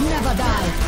never die.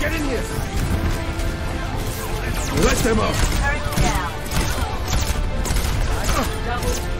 Get in here! Let them up! Turret down. Ah.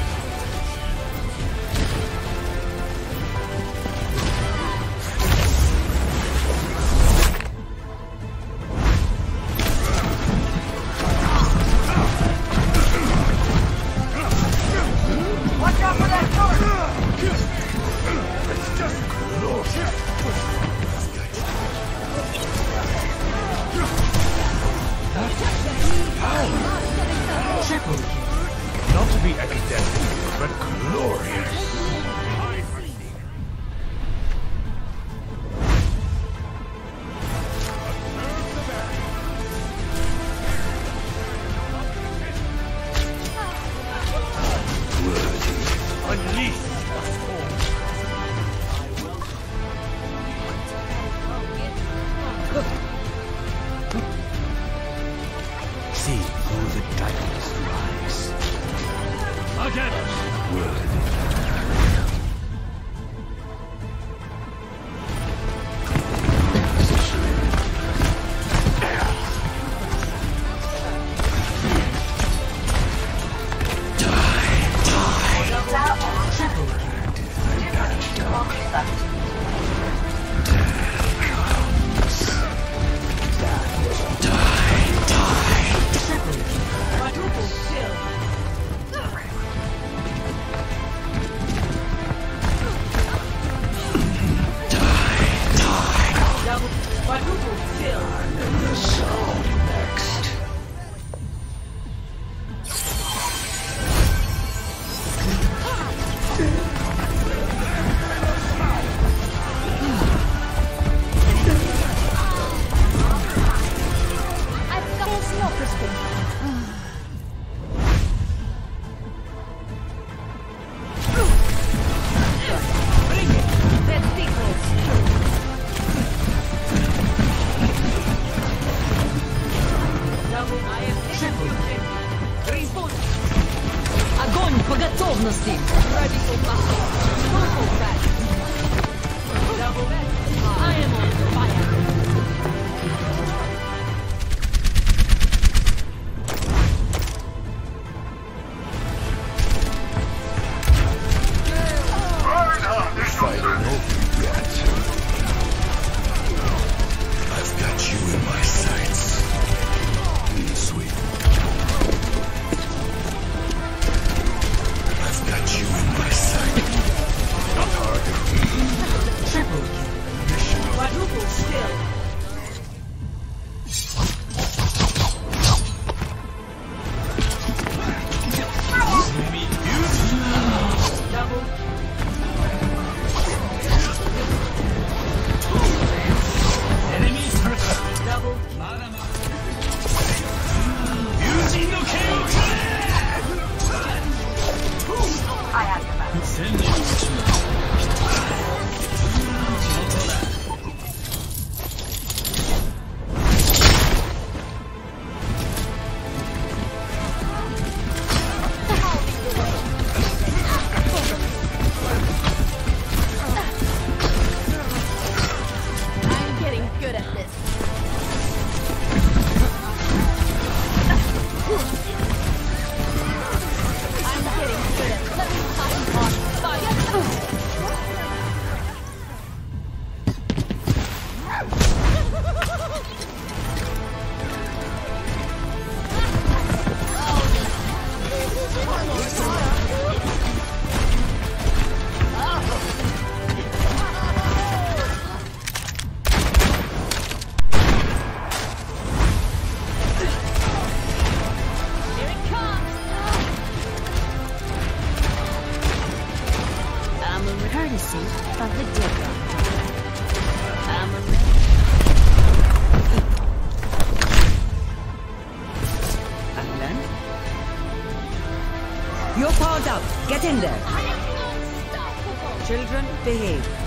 Thank you. courtesy from the You're part up. Get in there. Children, behave.